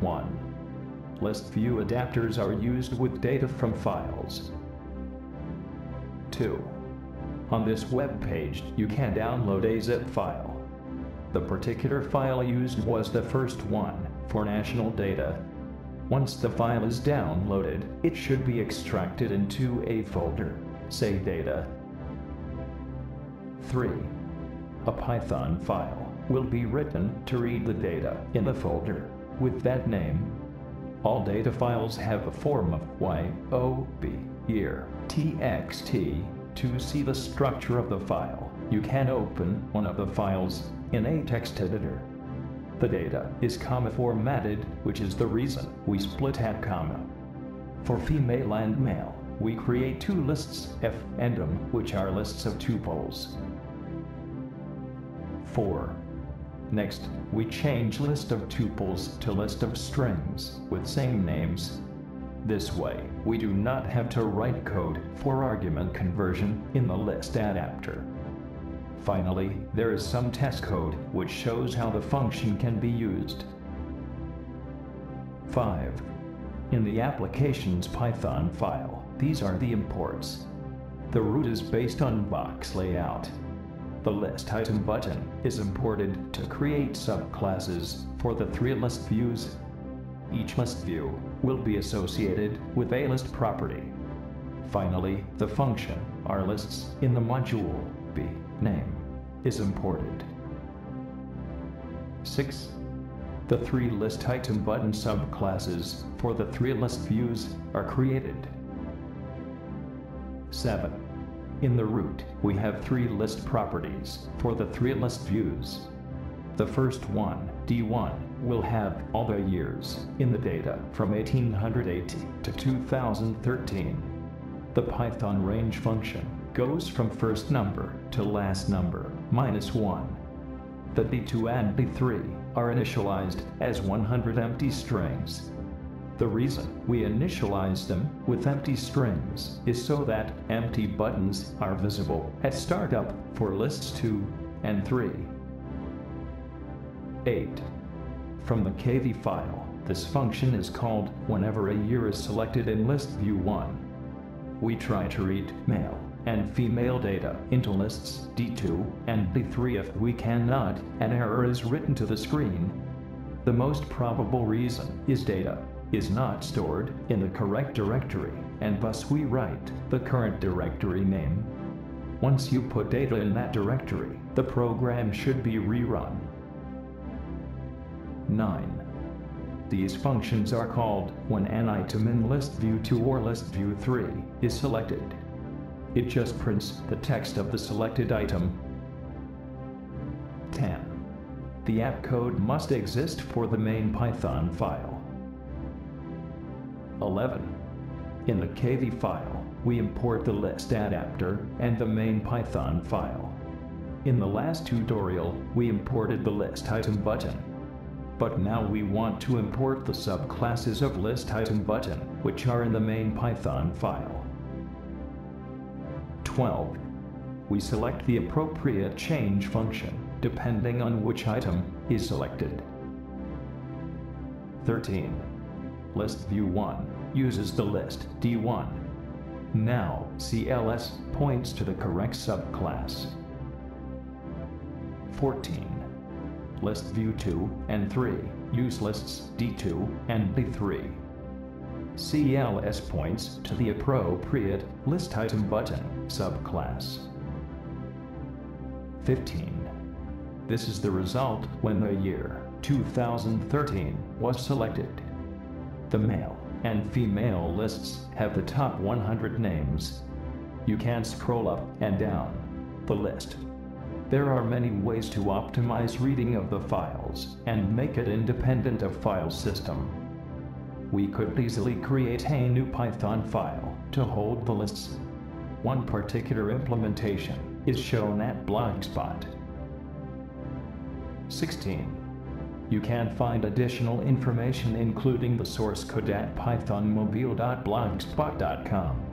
1. List view adapters are used with data from files. 2. On this web page, you can download a zip file. The particular file used was the first one, for national data. Once the file is downloaded, it should be extracted into a folder, say data. 3. A Python file will be written to read the data in the folder with that name. All data files have a form of YOB, year, TXT. To see the structure of the file, you can open one of the files in a text editor. The data is comma formatted, which is the reason we split at comma. For female and male, we create two lists, F and M, which are lists of tuples. 4. Next, we change list of tuples to list of strings with same names. This way, we do not have to write code for argument conversion in the list adapter. Finally, there is some test code which shows how the function can be used. 5. In the application's Python file, these are the imports. The root is based on box layout. The list item button is imported to create subclasses for the three list views. Each list view will be associated with a list property. Finally, the function, our lists in the module B name, is imported. 6. The three list item button subclasses for the three list views are created. 7. In the root, we have three list properties for the three list views. The first one, D1, will have all the years in the data from 1880 to 2013. The Python range function goes from first number to last number, minus 1. The D2 and D3 are initialized as 100 empty strings the reason we initialize them with empty strings is so that empty buttons are visible at startup for lists 2 and 3. 8. From the KV file, this function is called whenever a year is selected in list view 1. We try to read male and female data into lists D2 and D3 if we cannot, an error is written to the screen. The most probable reason is data is not stored in the correct directory, and thus we write the current directory name. Once you put data in that directory, the program should be rerun. 9. These functions are called when an item in list view 2 or list view 3 is selected. It just prints the text of the selected item. 10. The app code must exist for the main Python file. 11. In the KV file, we import the list adapter and the main Python file. In the last tutorial, we imported the list item button. But now we want to import the subclasses of list item button, which are in the main Python file. 12. We select the appropriate change function, depending on which item is selected. 13. List view 1 uses the list D1. Now, CLS points to the correct subclass. 14. List view 2 and 3 use lists D2 and D3. CLS points to the appropriate list item button subclass. 15. This is the result when the year 2013 was selected. The male and female lists have the top 100 names. You can scroll up and down the list. There are many ways to optimize reading of the files and make it independent of file system. We could easily create a new Python file to hold the lists. One particular implementation is shown at Blogspot. 16. You can find additional information including the source code at pythonmobile.blogspot.com.